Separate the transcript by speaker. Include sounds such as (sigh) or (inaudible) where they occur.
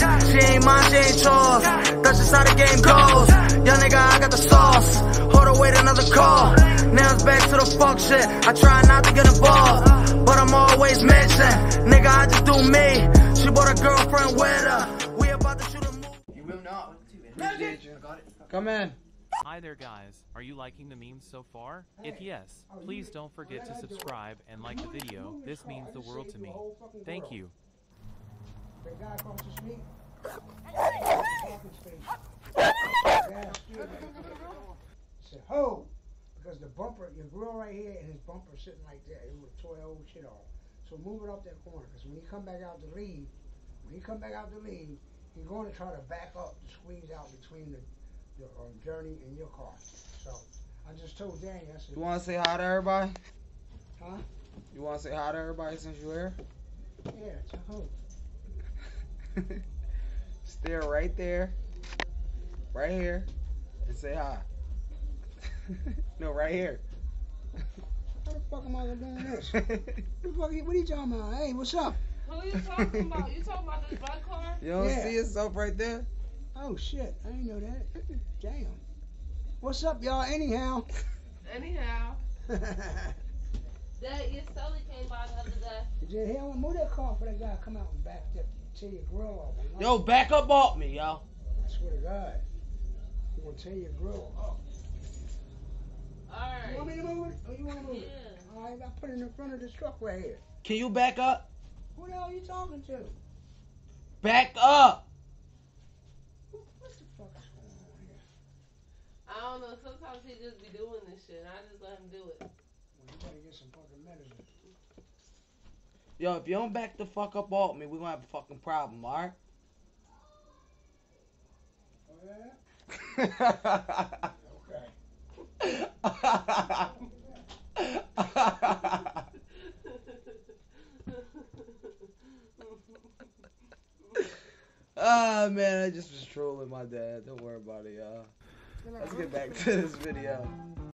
Speaker 1: hoes. She ain't mine, she ain't yours. That's just how the game goes. Young nigga, I got the sauce. Hold on, wait another call. Now it's back to the fuck shit. I try not to get involved, but I'm always missing. Nigga, I just do me. She brought a girlfriend with her. We about to shoot a movie.
Speaker 2: You will not.
Speaker 3: Appreciate you. Come in.
Speaker 4: Hi there guys, are you liking the memes so far? If yes, please don't forget to subscribe and like the video, this means the world to me. Thank you.
Speaker 5: That guy across the street. parking space. Gas street right there. Said, ho! Because the bumper, your grill right here, and his bumper sitting like that. It would tore that old shit off. So move it off that corner. Because when he come back out to leave, when he come back out to leave, he's going to try to back up to squeeze out between the, the um, journey and your car. So I just told Danny, I said,
Speaker 3: You want to say hi to everybody?
Speaker 5: huh?
Speaker 3: You want to say hi to everybody since you're here?
Speaker 5: Yeah, tell who? (laughs)
Speaker 3: Stare right there, right here, and say hi. (laughs) no, right here.
Speaker 5: How the fuck am I gonna do this? What (laughs) the fuck? What are you talking about? Hey, what's up?
Speaker 6: Who you talking about? You talking about this black car?
Speaker 3: You don't
Speaker 5: Yeah.
Speaker 3: see yourself right there?
Speaker 5: Oh shit, I didn't know that. Damn. What's up, y'all? Anyhow.
Speaker 6: Anyhow,
Speaker 5: Did
Speaker 6: that your Sully came by the other day.
Speaker 5: you hear him move that car for that guy to come out and back that tear your grill off?
Speaker 3: Yo, back up off me, yo.
Speaker 5: I swear to God. You gonna tear your grill off. You want me to move it? Or you wanna move it? Alright, I put it in the front of this truck right here.
Speaker 3: Can you back up?
Speaker 5: Who the hell are you talking to?
Speaker 3: Back up.
Speaker 5: What the fuck is going on here?
Speaker 6: I don't know. Sometimes he just be doing this shit. and I just let him do it.
Speaker 5: Well, you get some fucking medicine.
Speaker 3: Yo, if you don't back the fuck up off me, we're gonna have a fucking problem, alright?
Speaker 5: Oh yeah? Okay. (laughs)
Speaker 3: Ah man, I just was trolling my dad. Don't worry about it, y'all. Let's get back to this video.